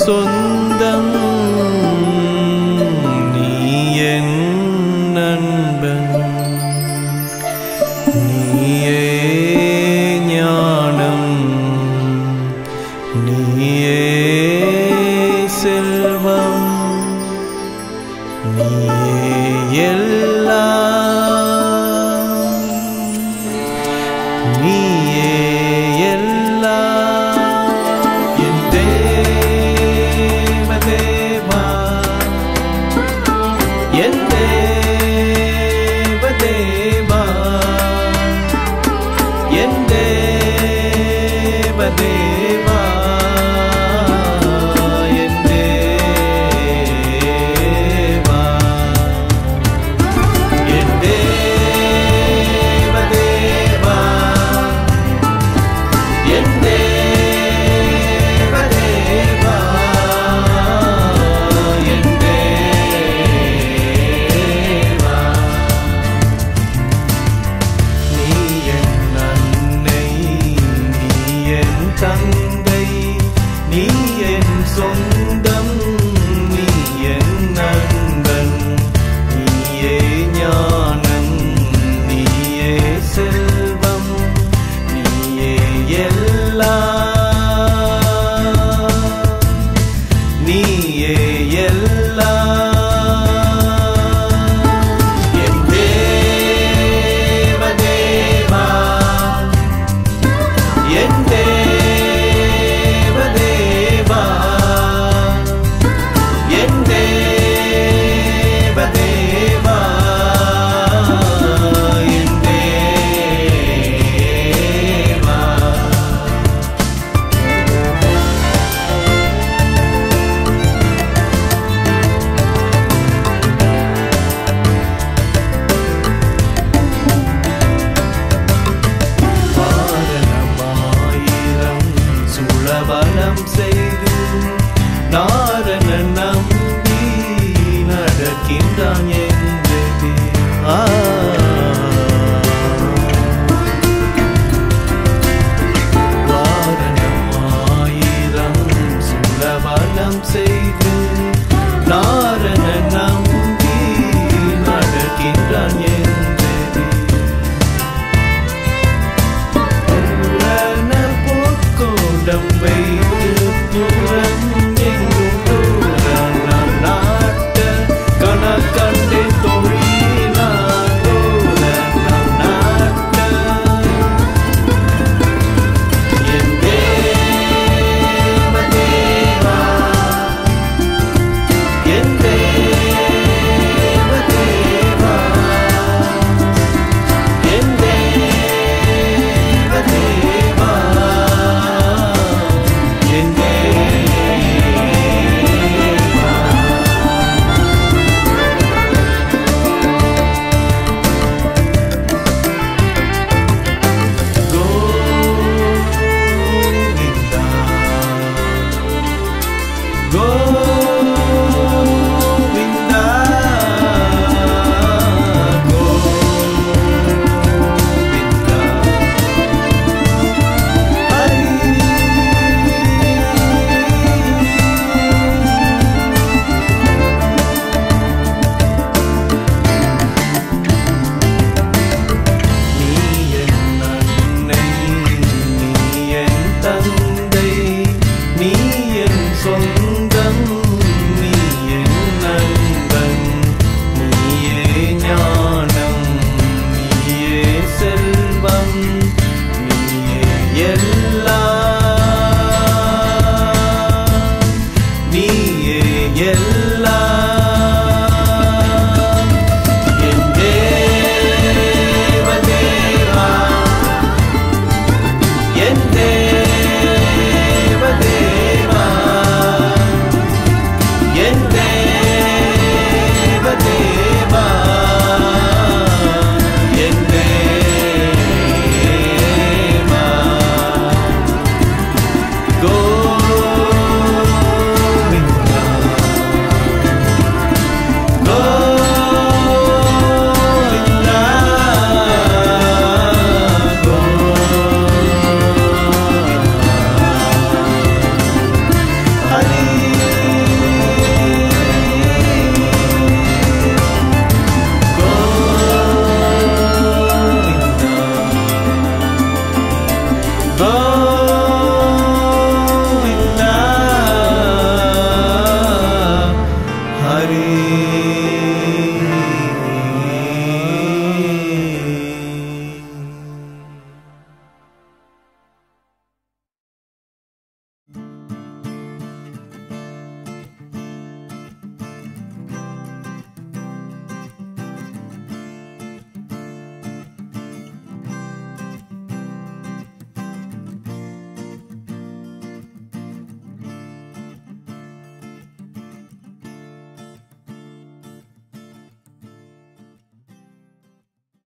சொந்தம் நீ என் நண்பன் நீயே ஞானம் நீயே செல்வம் நீயே எல்லாம் நீயே y entre நீயே எல்லாம் kiếm đa nhé